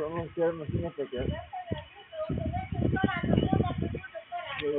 no quiero, imagínate que. De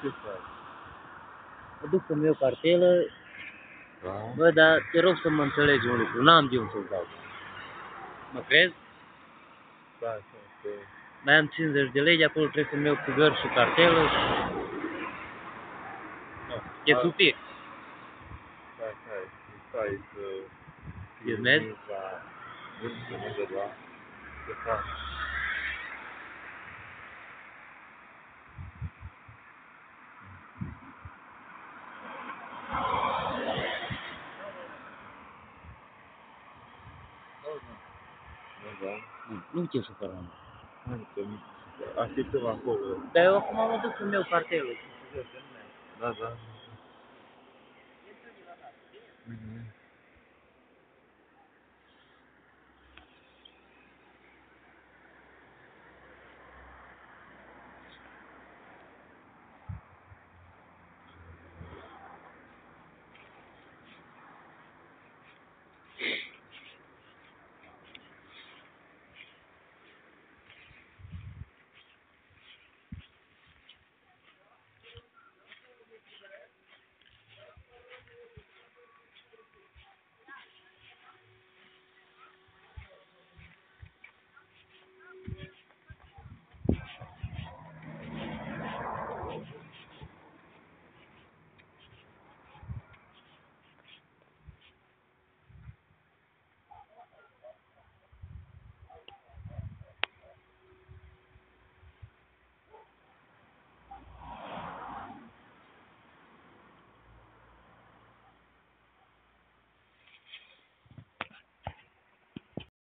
ce faci? Mă duc să-mi iau cartelă, Da? bă, dar te rog să mă înțelegi un lucru, n-am de unde să-ți dau. Mă crezi? Da, așa, că... Mai am 50 de lei, de acolo trebuie să-mi iau țigări și cartelă și... Nu, e A- supir. Da, stai, stai să... Filmezi? Da. Vând să mă de la... Să fac. Nu, da. Bun, nu te supăra. mă. Hai că nu. Așteptăm acolo. Dar eu acum mă duc să-mi iau cartelă. Da, da.